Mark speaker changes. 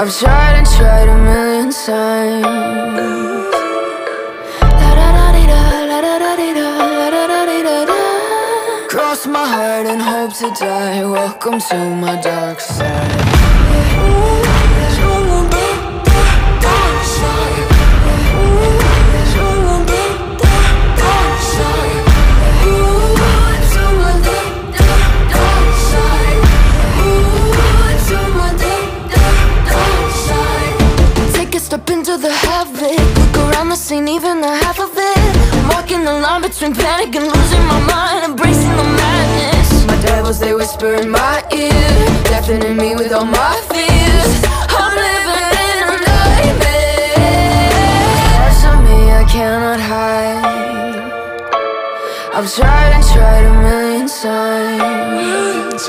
Speaker 1: I've tried and tried a million times. La-da-da-dee-da, la-da-da-dee-da, la-da-da-dee-da-da. Cross my heart and hope to die. Welcome to my dark side. half it. Look around the scene, even the half of it. I'm walking the line between panic and losing my mind. Embracing the madness. My devils, they whisper in my ear. Deafening me with all my fears. I'm living in a nightmare. Parts of me I cannot hide. I've tried and tried a million times.